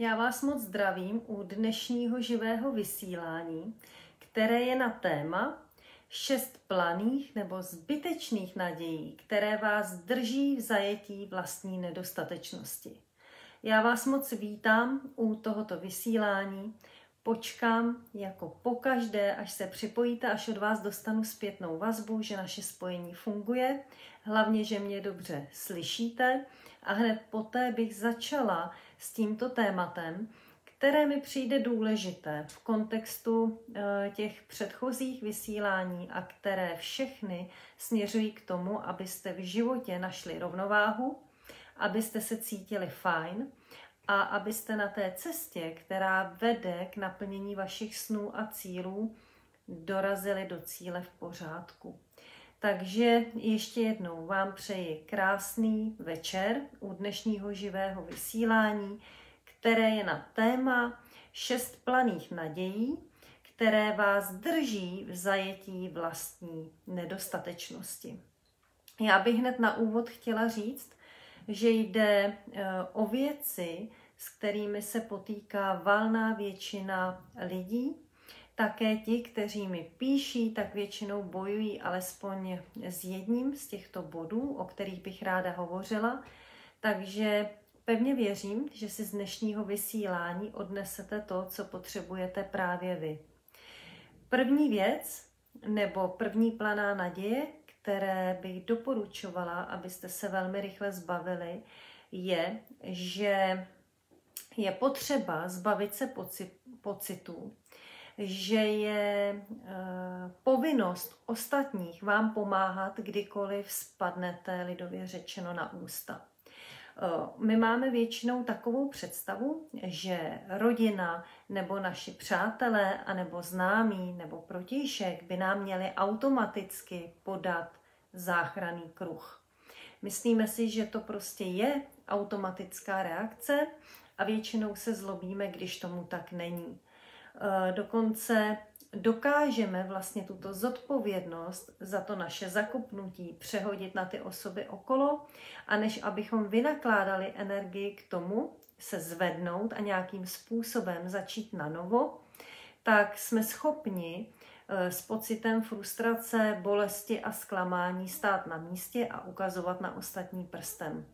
Já vás moc zdravím u dnešního živého vysílání, které je na téma šest planých nebo zbytečných nadějí, které vás drží v zajetí vlastní nedostatečnosti. Já vás moc vítám u tohoto vysílání. Počkám jako pokaždé, až se připojíte, až od vás dostanu zpětnou vazbu, že naše spojení funguje, hlavně, že mě dobře slyšíte a hned poté bych začala s tímto tématem, které mi přijde důležité v kontextu eh, těch předchozích vysílání a které všechny směřují k tomu, abyste v životě našli rovnováhu, abyste se cítili fajn a abyste na té cestě, která vede k naplnění vašich snů a cílů, dorazili do cíle v pořádku. Takže ještě jednou vám přeji krásný večer u dnešního živého vysílání, které je na téma šest planých nadějí, které vás drží v zajetí vlastní nedostatečnosti. Já bych hned na úvod chtěla říct, že jde eh, o věci, s kterými se potýká valná většina lidí, také ti, kteří mi píší, tak většinou bojují alespoň s jedním z těchto bodů, o kterých bych ráda hovořila. Takže pevně věřím, že si z dnešního vysílání odnesete to, co potřebujete právě vy. První věc, nebo první planá naděje, které bych doporučovala, abyste se velmi rychle zbavili, je, že je potřeba zbavit se pocitů, že je eh, povinnost ostatních vám pomáhat, kdykoliv spadnete, lidově řečeno, na ústa. Eh, my máme většinou takovou představu, že rodina nebo naši přátelé, anebo známí nebo protějšek by nám měli automaticky podat záchranný kruh. Myslíme si, že to prostě je automatická reakce a většinou se zlobíme, když tomu tak není. Eh, dokonce dokážeme vlastně tuto zodpovědnost za to naše zakupnutí přehodit na ty osoby okolo a než abychom vynakládali energii k tomu, se zvednout a nějakým způsobem začít na novo, tak jsme schopni eh, s pocitem frustrace, bolesti a zklamání stát na místě a ukazovat na ostatní prstem.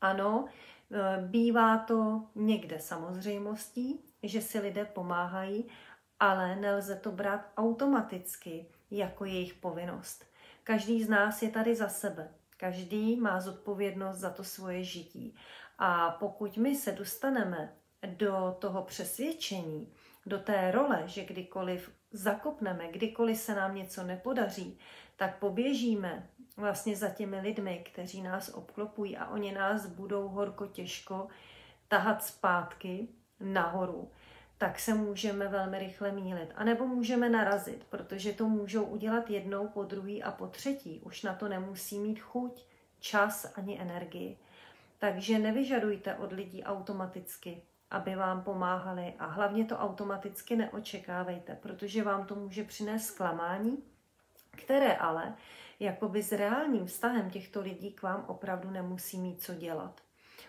Ano, eh, bývá to někde samozřejmostí, že si lidé pomáhají, ale nelze to brát automaticky jako jejich povinnost. Každý z nás je tady za sebe. Každý má zodpovědnost za to svoje žití. A pokud my se dostaneme do toho přesvědčení, do té role, že kdykoliv zakopneme, kdykoliv se nám něco nepodaří, tak poběžíme vlastně za těmi lidmi, kteří nás obklopují a oni nás budou horko těžko tahat zpátky nahoru, tak se můžeme velmi rychle mílit. A nebo můžeme narazit, protože to můžou udělat jednou, po druhý a po třetí. Už na to nemusí mít chuť, čas ani energii. Takže nevyžadujte od lidí automaticky, aby vám pomáhali a hlavně to automaticky neočekávejte, protože vám to může přinést zklamání, které ale jakoby s reálným vztahem těchto lidí k vám opravdu nemusí mít co dělat.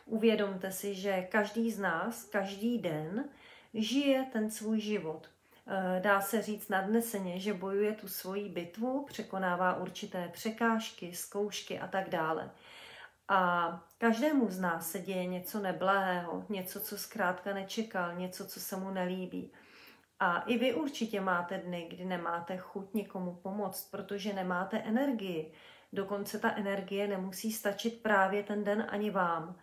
Uvědomte si, že každý z nás každý den žije ten svůj život. Eh, dá se říct nadneseně, že bojuje tu svoji bitvu, překonává určité překážky, zkoušky a tak dále. A každému z nás se děje něco neblahého, něco, co zkrátka nečekal, něco, co se mu nelíbí. A i vy určitě máte dny, kdy nemáte chuť někomu pomoct, protože nemáte energii. Dokonce ta energie nemusí stačit právě ten den ani vám.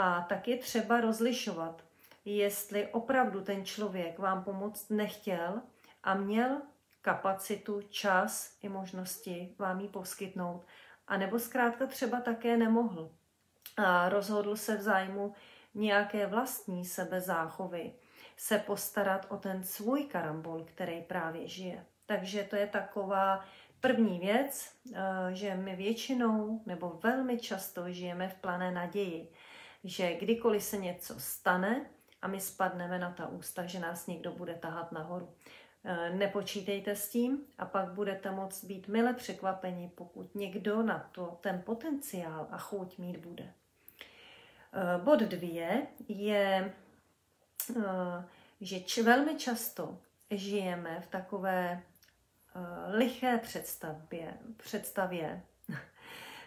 A tak je třeba rozlišovat, jestli opravdu ten člověk vám pomoct nechtěl a měl kapacitu, čas i možnosti vám ji poskytnout, a nebo zkrátka třeba také nemohl. A rozhodl se v zájmu nějaké vlastní sebezáchovy se postarat o ten svůj karambol, který právě žije. Takže to je taková první věc, eh, že my většinou nebo velmi často žijeme v plané naději, že kdykoliv se něco stane a my spadneme na ta ústa, že nás někdo bude tahat nahoru. Eh, nepočítejte s tím a pak budete moct být mile překvapeni, pokud někdo na to ten potenciál a chuť mít bude. Eh, bod dvě je že č- velmi často žijeme v takové liché představě, představě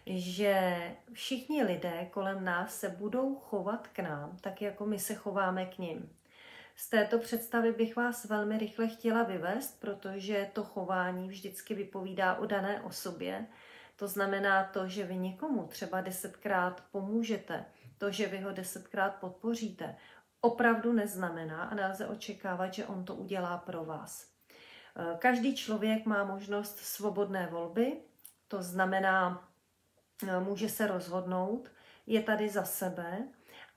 že všichni lidé kolem nás se budou chovat k nám, tak jako my se chováme k ním. Z této představy bych vás velmi rychle chtěla vyvést, protože to chování vždycky vypovídá o dané osobě. To znamená to, že vy někomu třeba desetkrát pomůžete, to, že vy ho desetkrát podpoříte, opravdu neznamená a nelze očekávat, že on to udělá pro vás. Každý člověk má možnost svobodné volby, to znamená, může se rozhodnout, je tady za sebe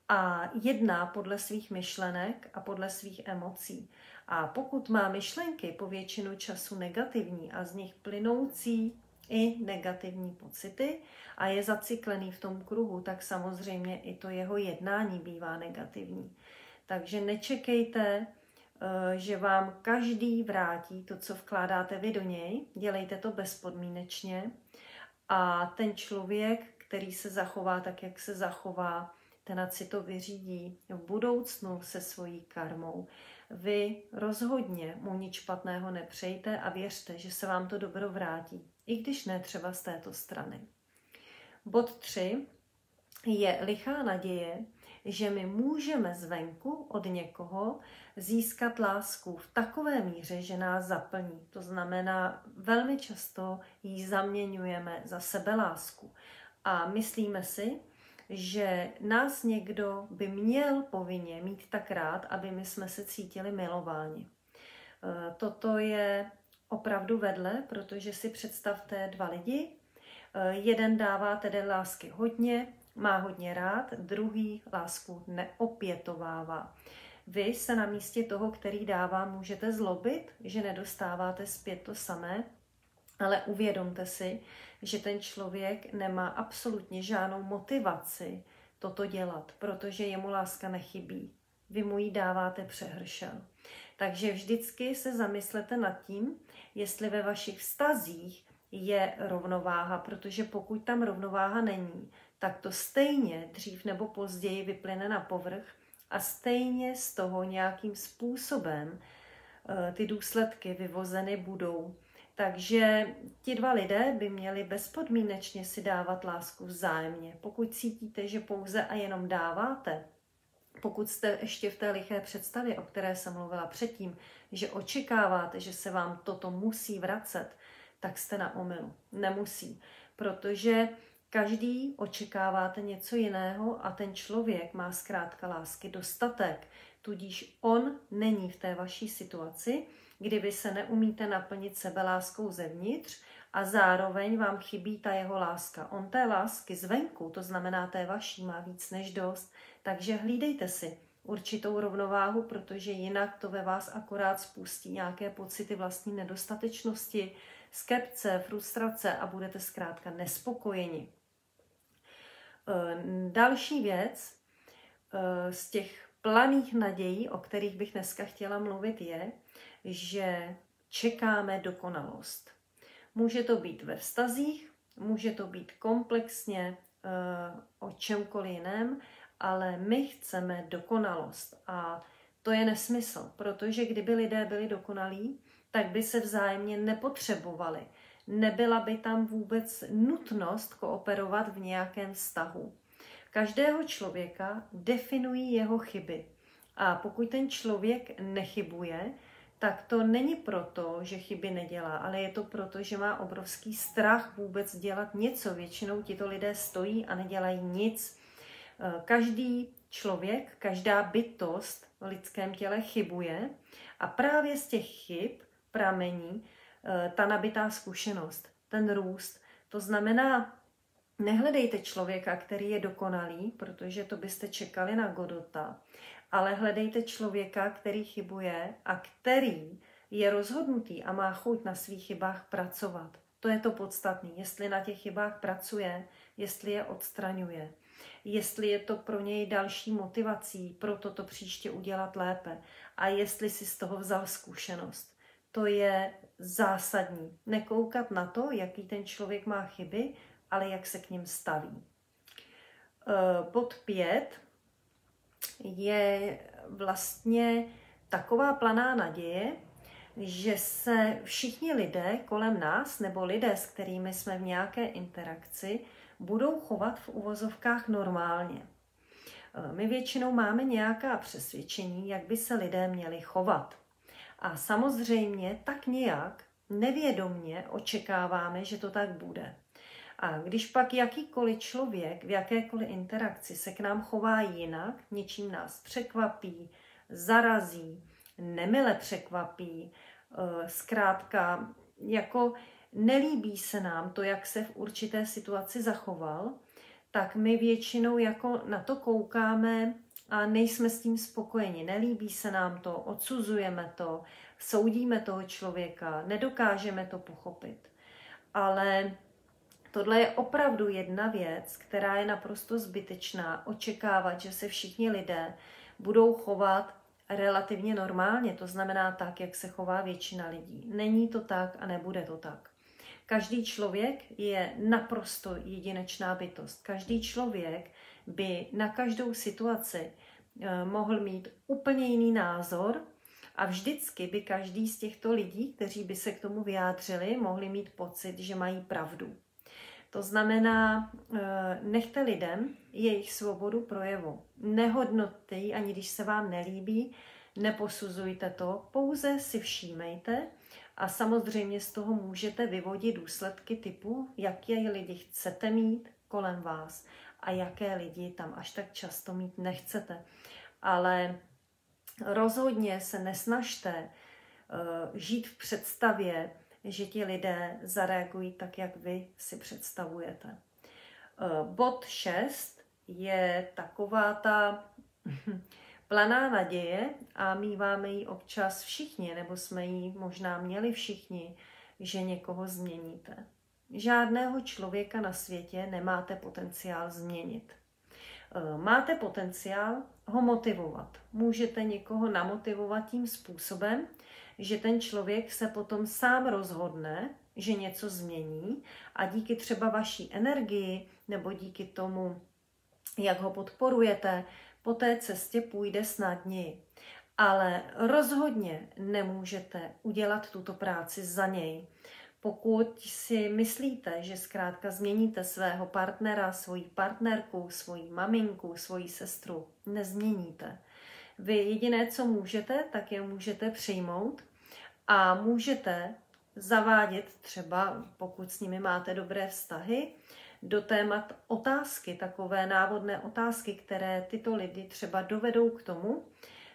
a jedná podle svých myšlenek a podle svých emocí. A pokud má myšlenky po většinu času negativní a z nich plynoucí i negativní pocity a je zaciklený v tom kruhu, tak samozřejmě i to jeho jednání bývá negativní. Takže nečekejte, eh, že vám každý vrátí to, co vkládáte vy do něj. Dělejte to bezpodmínečně. A ten člověk, který se zachová tak, jak se zachová, ten si to vyřídí v budoucnu se svojí karmou. Vy rozhodně mu nic špatného nepřejte a věřte, že se vám to dobro vrátí, i když ne třeba z této strany. Bod 3 je lichá naděje, že my můžeme zvenku od někoho získat lásku v takové míře, že nás zaplní. To znamená, velmi často ji zaměňujeme za sebelásku. A myslíme si, že nás někdo by měl povinně mít tak rád, aby my jsme se cítili milováni. E, toto je opravdu vedle, protože si představte dva lidi. E, jeden dává tedy lásky hodně, má hodně rád, druhý lásku neopětovává. Vy se na místě toho, který dává, můžete zlobit, že nedostáváte zpět to samé, ale uvědomte si, že ten člověk nemá absolutně žádnou motivaci toto dělat, protože jemu láska nechybí. Vy mu ji dáváte přehršel. Takže vždycky se zamyslete nad tím, jestli ve vašich vztazích je rovnováha, protože pokud tam rovnováha není, tak to stejně dřív nebo později vyplyne na povrch a stejně z toho nějakým způsobem eh, ty důsledky vyvozeny budou. Takže ti dva lidé by měli bezpodmínečně si dávat lásku vzájemně. Pokud cítíte, že pouze a jenom dáváte, pokud jste ještě v té liché představě, o které jsem mluvila předtím, že očekáváte, že se vám toto musí vracet, tak jste na omylu. Nemusí, protože každý očekáváte něco jiného a ten člověk má zkrátka lásky dostatek. Tudíž on není v té vaší situaci, kdy vy se neumíte naplnit sebe láskou zevnitř a zároveň vám chybí ta jeho láska. On té lásky zvenku, to znamená té vaší, má víc než dost. Takže hlídejte si určitou rovnováhu, protože jinak to ve vás akorát spustí nějaké pocity vlastní nedostatečnosti, skepce, frustrace a budete zkrátka nespokojeni. Eh, další věc eh, z těch planých nadějí, o kterých bych dneska chtěla mluvit, je, že čekáme dokonalost. Může to být ve vztazích, může to být komplexně eh, o čemkoliv jiném, ale my chceme dokonalost. A to je nesmysl, protože kdyby lidé byli dokonalí, tak by se vzájemně nepotřebovali nebyla by tam vůbec nutnost kooperovat v nějakém vztahu. Každého člověka definují jeho chyby. A pokud ten člověk nechybuje, tak to není proto, že chyby nedělá, ale je to proto, že má obrovský strach vůbec dělat něco. Většinou tito lidé stojí a nedělají nic. Každý člověk, každá bytost v lidském těle chybuje a právě z těch chyb pramení ta nabitá zkušenost, ten růst. To znamená, nehledejte člověka, který je dokonalý, protože to byste čekali na Godota, ale hledejte člověka, který chybuje a který je rozhodnutý a má chuť na svých chybách pracovat. To je to podstatné, jestli na těch chybách pracuje, jestli je odstraňuje, jestli je to pro něj další motivací pro toto příště udělat lépe a jestli si z toho vzal zkušenost. To je zásadní. Nekoukat na to, jaký ten člověk má chyby, ale jak se k ním staví. Eh, bod 5 je vlastně taková planá naděje, že se všichni lidé kolem nás nebo lidé, s kterými jsme v nějaké interakci, budou chovat v uvozovkách normálně. E, my většinou máme nějaká přesvědčení, jak by se lidé měli chovat. A samozřejmě tak nějak nevědomně očekáváme, že to tak bude. A když pak jakýkoliv člověk v jakékoliv interakci se k nám chová jinak, něčím nás překvapí, zarazí, nemile překvapí, eh, zkrátka jako nelíbí se nám to, jak se v určité situaci zachoval, tak my většinou jako na to koukáme a nejsme s tím spokojeni. Nelíbí se nám to, odsuzujeme to, soudíme toho člověka, nedokážeme to pochopit. Ale tohle je opravdu jedna věc, která je naprosto zbytečná. Očekávat, že se všichni lidé budou chovat relativně normálně, to znamená tak, jak se chová většina lidí. Není to tak a nebude to tak. Každý člověk je naprosto jedinečná bytost. Každý člověk by na každou situaci eh, mohl mít úplně jiný názor a vždycky by každý z těchto lidí, kteří by se k tomu vyjádřili, mohli mít pocit, že mají pravdu. To znamená, eh, nechte lidem jejich svobodu projevu. Nehodnoty, ani když se vám nelíbí, neposuzujte to, pouze si všímejte a samozřejmě z toho můžete vyvodit důsledky typu, jaké lidi chcete mít kolem vás a jaké lidi tam až tak často mít nechcete. Ale rozhodně se nesnažte uh, žít v představě, že ti lidé zareagují tak, jak vy si představujete. Uh, bod 6 je taková ta planá naděje a míváme ji občas všichni, nebo jsme ji možná měli všichni, že někoho změníte. Žádného člověka na světě nemáte potenciál změnit. Eh, máte potenciál ho motivovat. Můžete někoho namotivovat tím způsobem, že ten člověk se potom sám rozhodne, že něco změní a díky třeba vaší energii nebo díky tomu, jak ho podporujete, po té cestě půjde snadněji. Ale rozhodně nemůžete udělat tuto práci za něj. Pokud si myslíte, že zkrátka změníte svého partnera, svoji partnerku, svoji maminku, svoji sestru, nezměníte. Vy jediné, co můžete, tak je můžete přijmout a můžete zavádět třeba, pokud s nimi máte dobré vztahy, do témat otázky, takové návodné otázky, které tyto lidi třeba dovedou k tomu,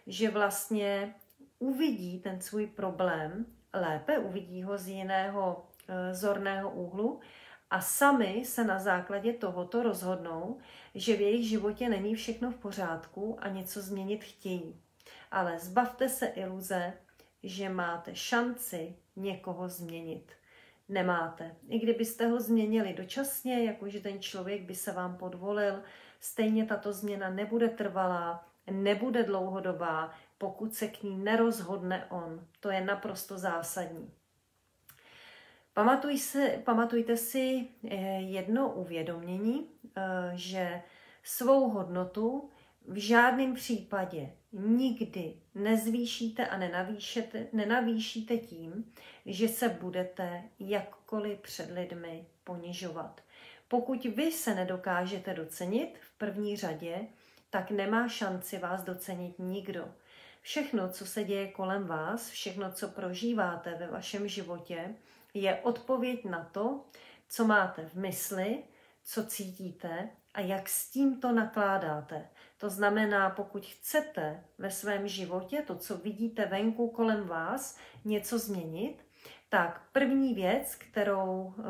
že vlastně uvidí ten svůj problém lépe, uvidí ho z jiného e, zorného úhlu a sami se na základě tohoto rozhodnou, že v jejich životě není všechno v pořádku a něco změnit chtějí. Ale zbavte se iluze, že máte šanci někoho změnit nemáte. I kdybyste ho změnili dočasně, jakože ten člověk by se vám podvolil, stejně tato změna nebude trvalá, nebude dlouhodobá, pokud se k ní nerozhodne on. To je naprosto zásadní. Pamatuj se, pamatujte si eh, jedno uvědomění, eh, že svou hodnotu v žádném případě nikdy nezvýšíte a nenavýšete, nenavýšíte tím, že se budete jakkoliv před lidmi ponižovat. Pokud vy se nedokážete docenit v první řadě, tak nemá šanci vás docenit nikdo. Všechno, co se děje kolem vás, všechno, co prožíváte ve vašem životě, je odpověď na to, co máte v mysli, co cítíte a jak s tímto nakládáte. To znamená, pokud chcete ve svém životě to, co vidíte venku kolem vás, něco změnit, tak první věc, kterou uh,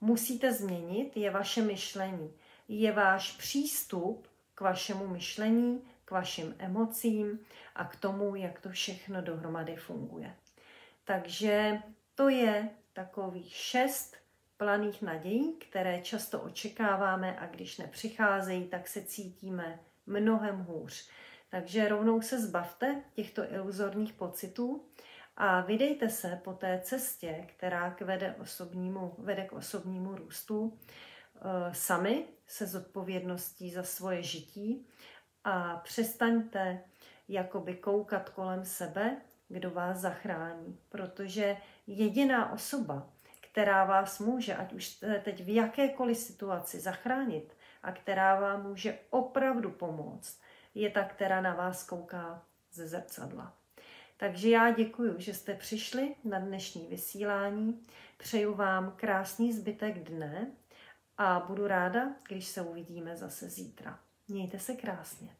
musíte změnit, je vaše myšlení. Je váš přístup k vašemu myšlení, k vašim emocím a k tomu, jak to všechno dohromady funguje. Takže to je takových šest planých nadějí, které často očekáváme a když nepřicházejí, tak se cítíme mnohem hůř. Takže rovnou se zbavte těchto iluzorních pocitů a vydejte se po té cestě, která k vede, osobnímu, vede k osobnímu růstu, eh, sami se zodpovědností za svoje žití a přestaňte jakoby koukat kolem sebe, kdo vás zachrání, protože jediná osoba, která vás může, ať už jste teď v jakékoliv situaci, zachránit a která vám může opravdu pomoct, je ta, která na vás kouká ze zrcadla. Takže já děkuji, že jste přišli na dnešní vysílání. Přeju vám krásný zbytek dne a budu ráda, když se uvidíme zase zítra. Mějte se krásně.